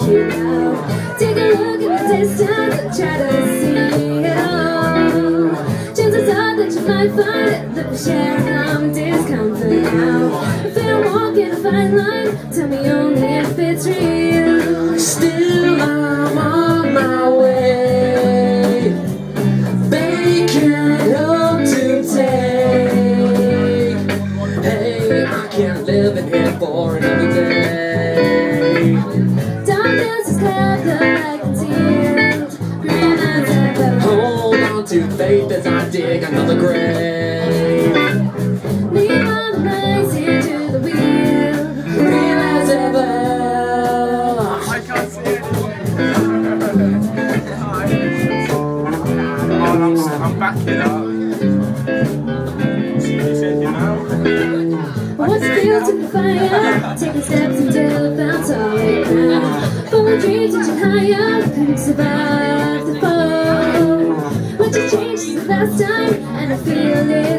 Take a look at the distance try to see it all. Chances are that you might find that we share common discomfort now. If I'm walking a fine line, tell me Hold on to faith as I dig another grave Leave all the noise into the wheel. Real as ever I can't see it. oh, I'm, I'm backing up. You said you know. What's fuel to the fire? Taking steps until I found solid dreams reaching higher, couldn't survive the fall. What you changed the last time, and I feel a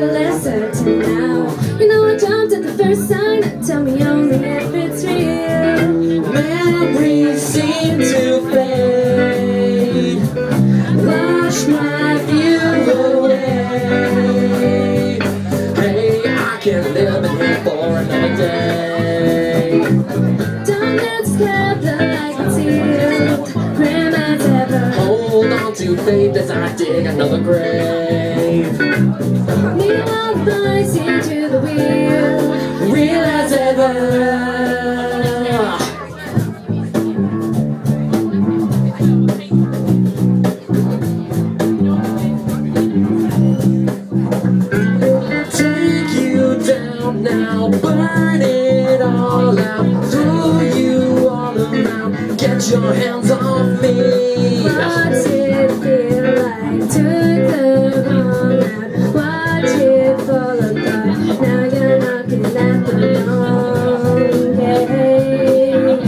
Hold on to faith as I dig another grave all the into the wheel. Real as ever Take you down now, burn it all out, your hands off me. Watch it feel like to the moment. Watch it fall apart. Now you're knocking at the wrong gate.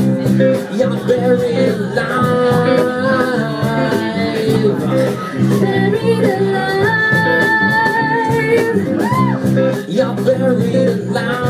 You're buried alive. Buried alive. You're buried alive.